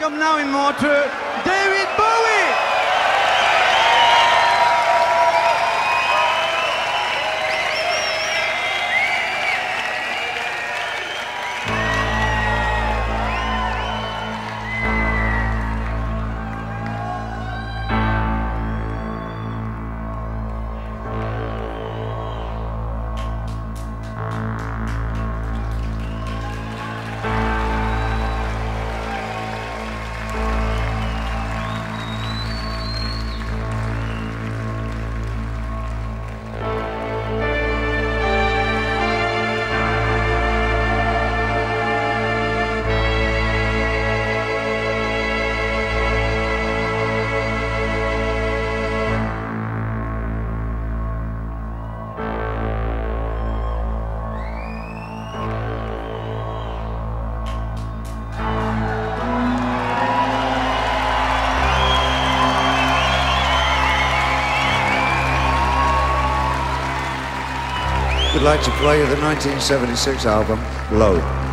welcome now in more like to play the 1976 album, Low.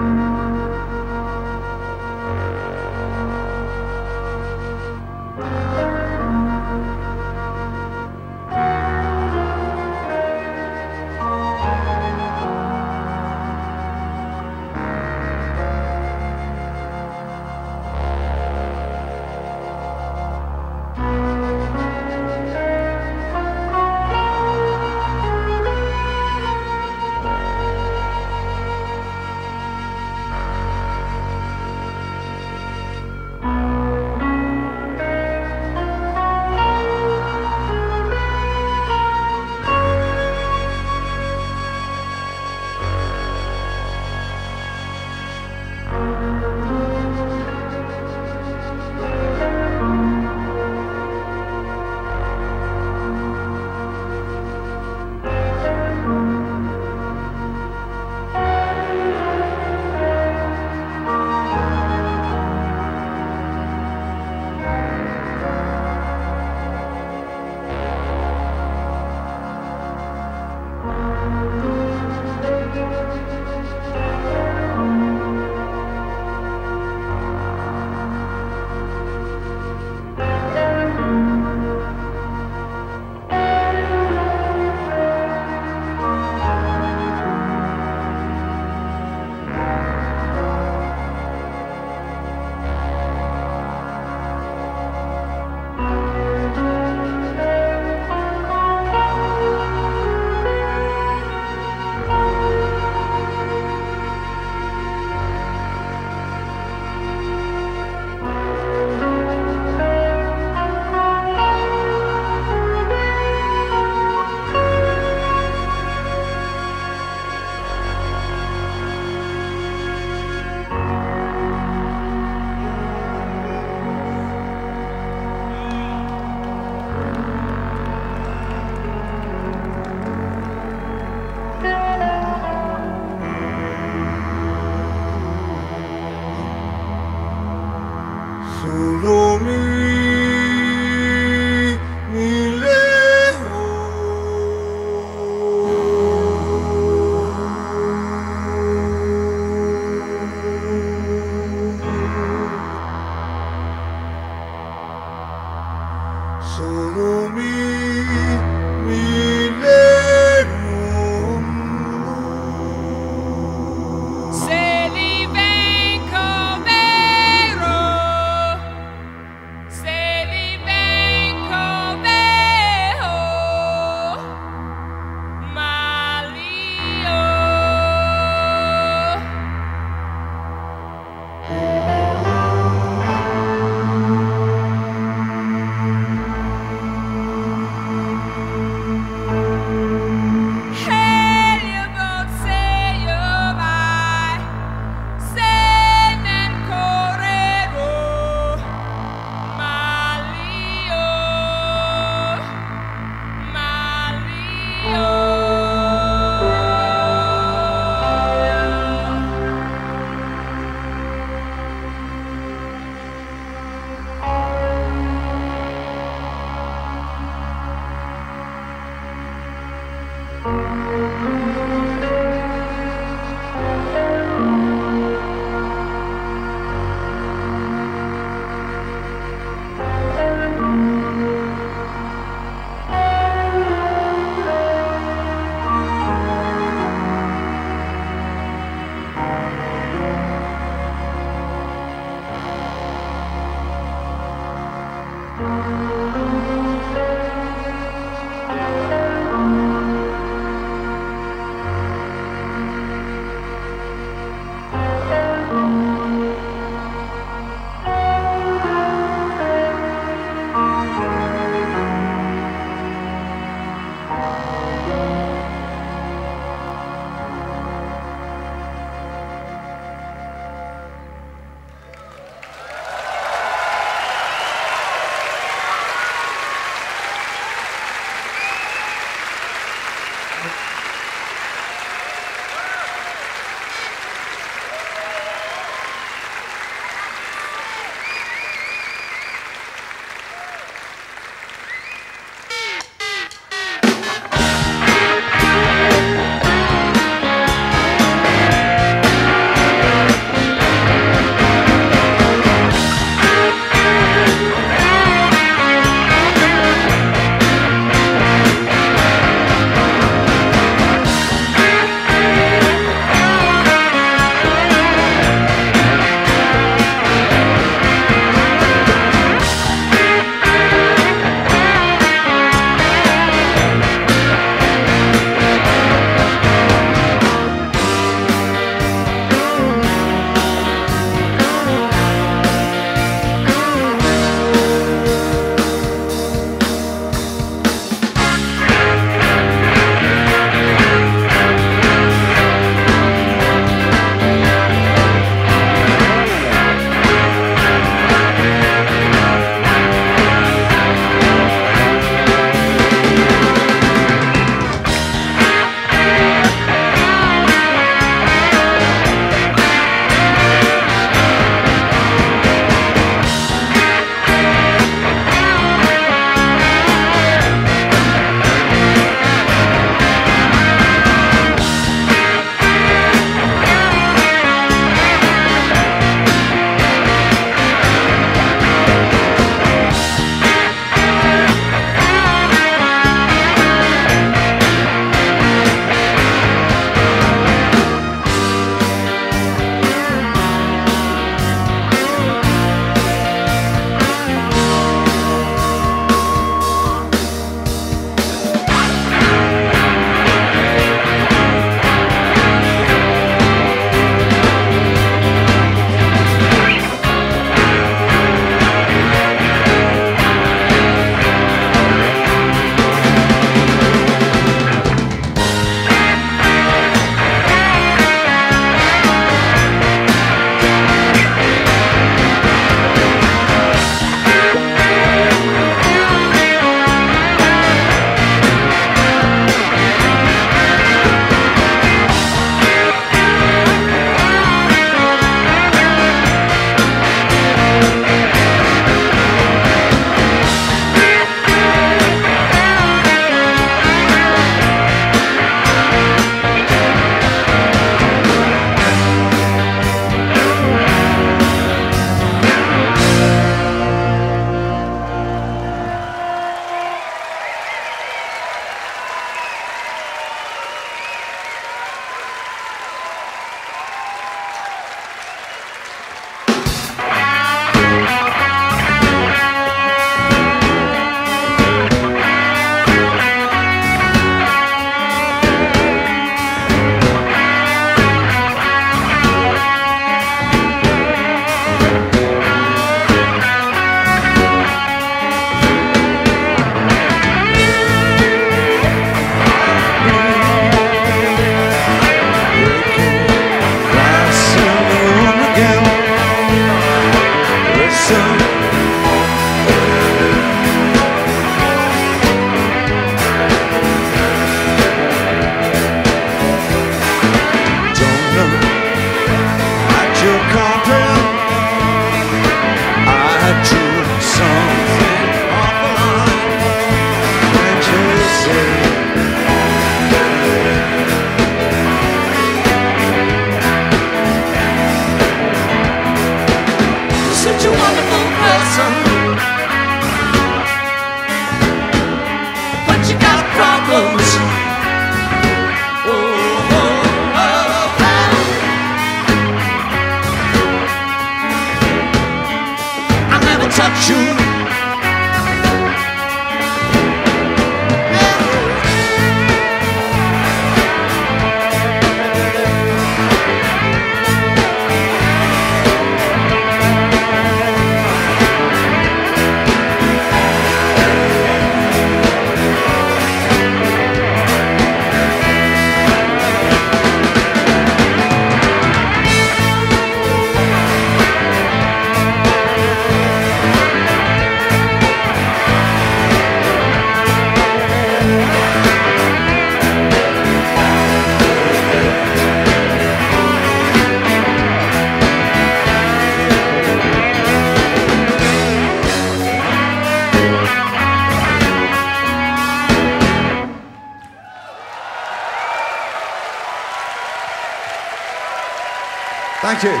Thank you.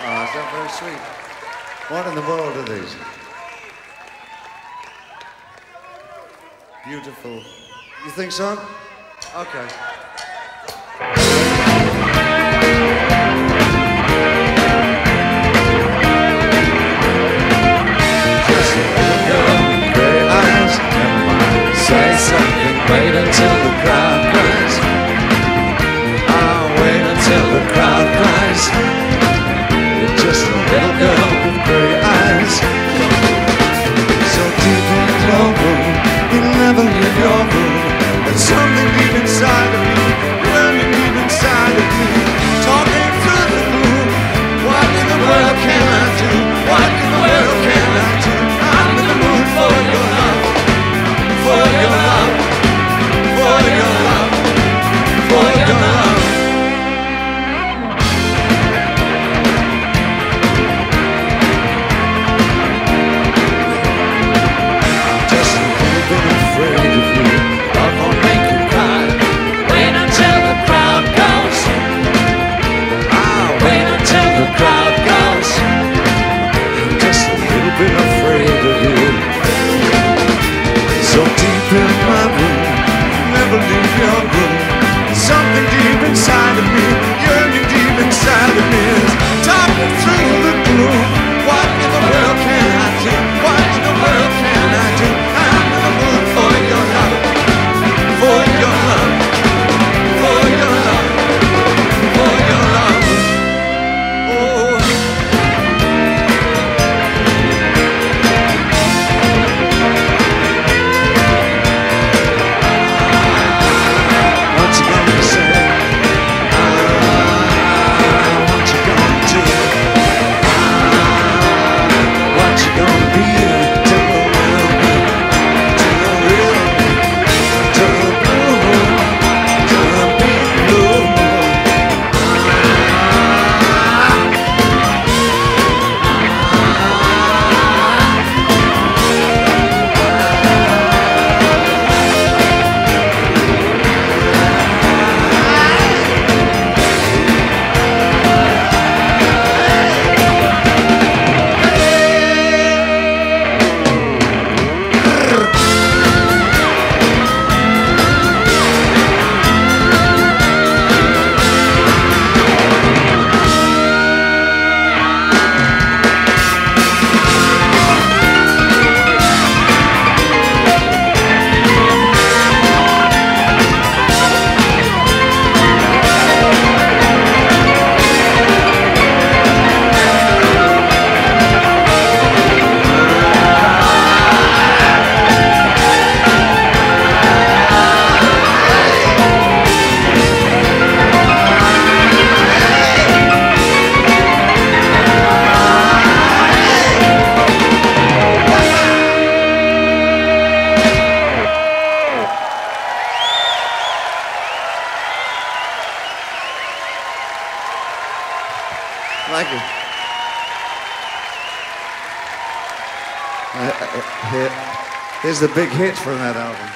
Ah, very sweet. What in the world are these? Beautiful. You think so? Okay. wait until the crowd cries. I'll wait until the crowd cries. You're just a little girl. the big hit from that album.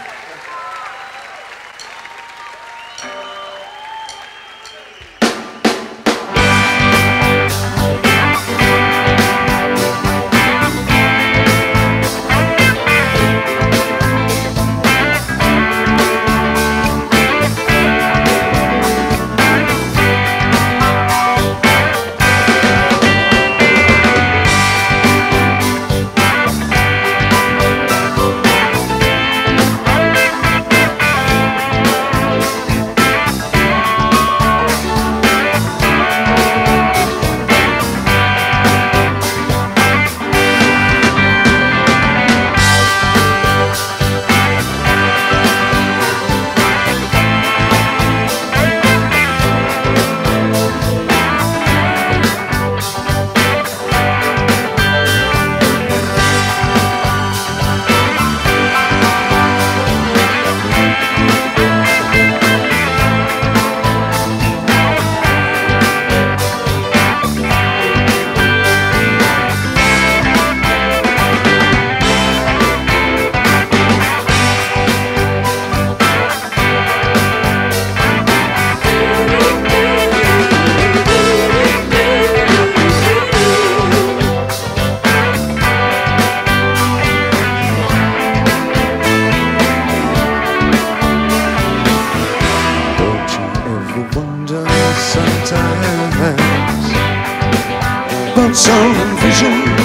soul and vision.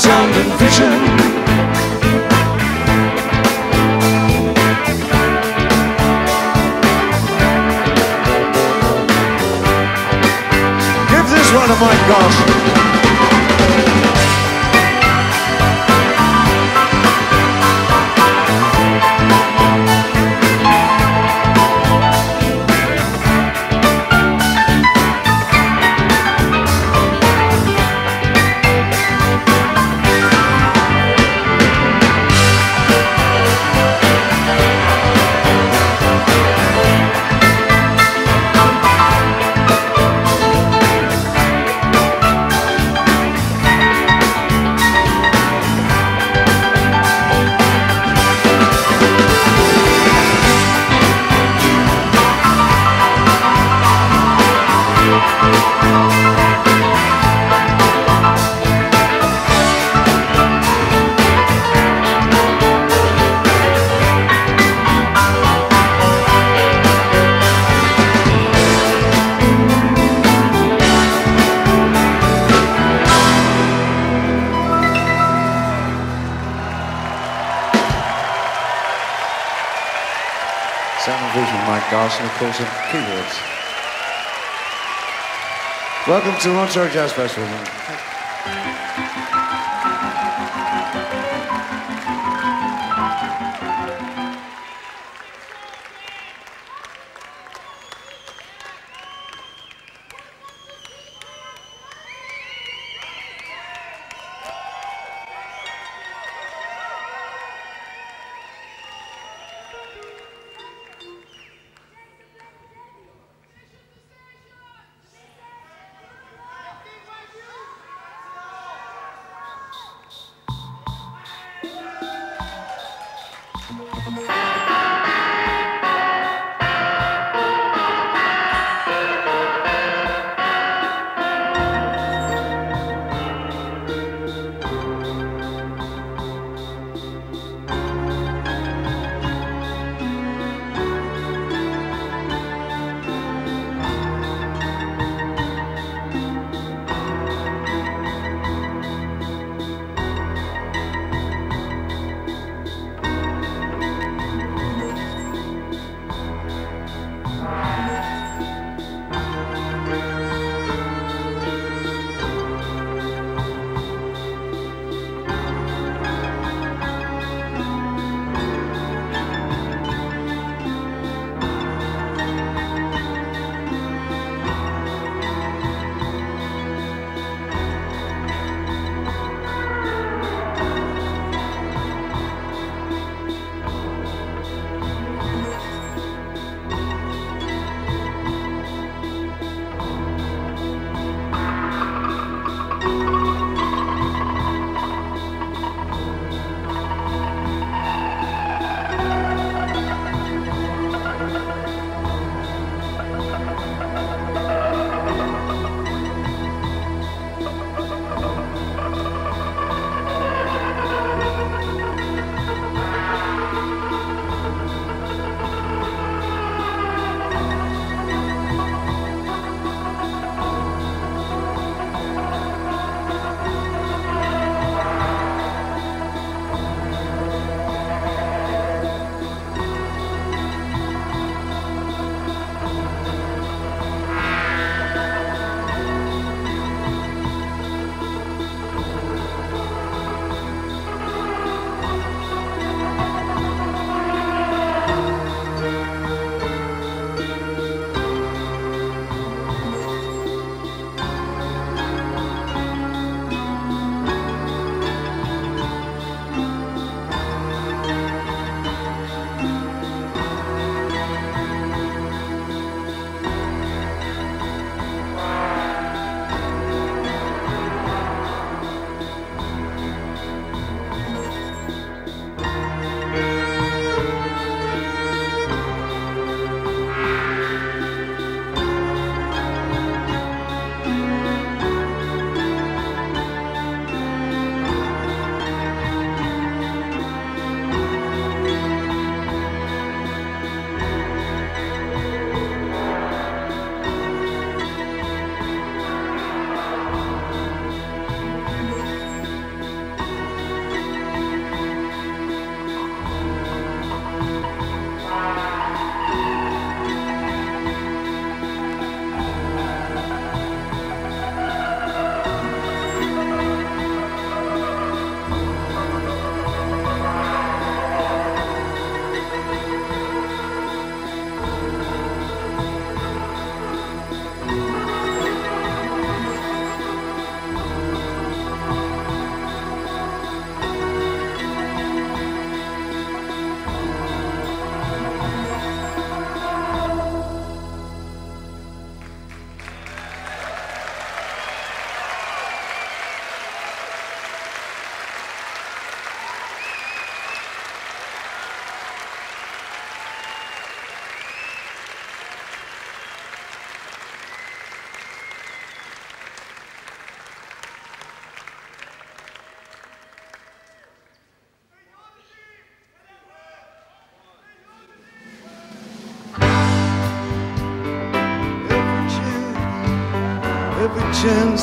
sound and vision. Give this one a my gosh. Sound and Vision, Mike Garson, of course, at keyboards. Welcome to Montreux Jazz Festival.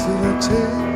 that I take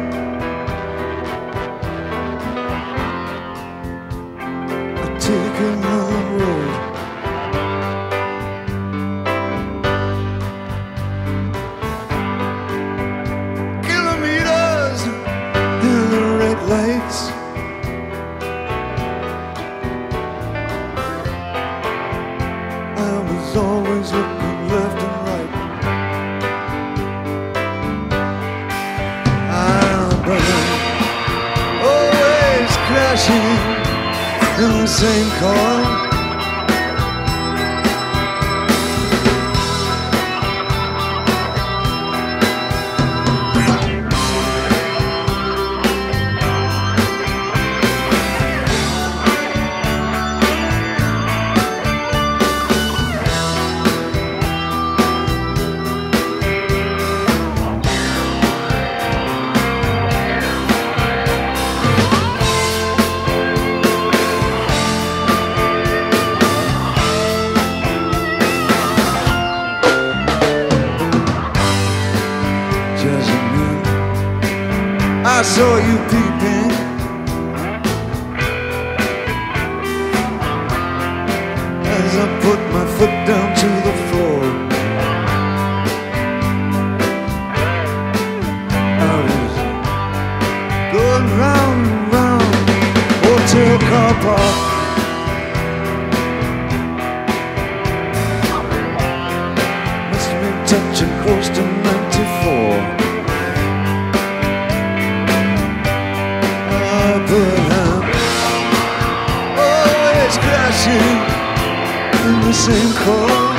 same call dancing in the same cold.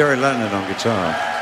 Gerry Leonard on guitar.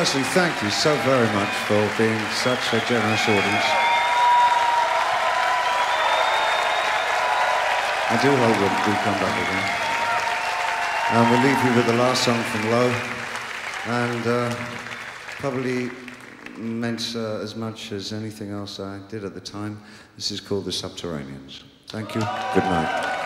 Firstly, thank you so very much for being such a generous audience. I do hope we'll do come back again. And we'll leave you with the last song from Low. And uh, probably meant uh, as much as anything else I did at the time. This is called The Subterraneans. Thank you. Good night.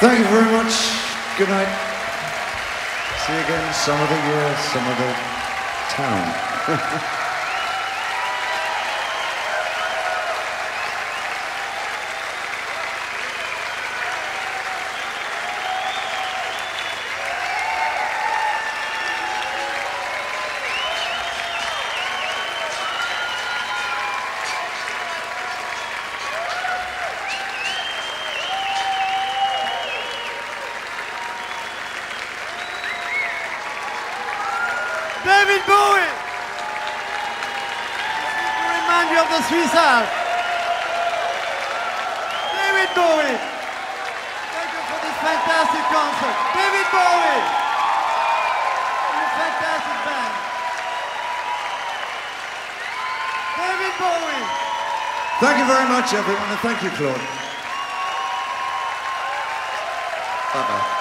Thank you very much. Good night. See you again some other year, some other town. David Bowie! To remind you of the Swiss Alps. David Bowie! Thank you for this fantastic concert. David Bowie! And a fantastic band. David Bowie! Thank you very much, everyone, and thank you, Claude. Bye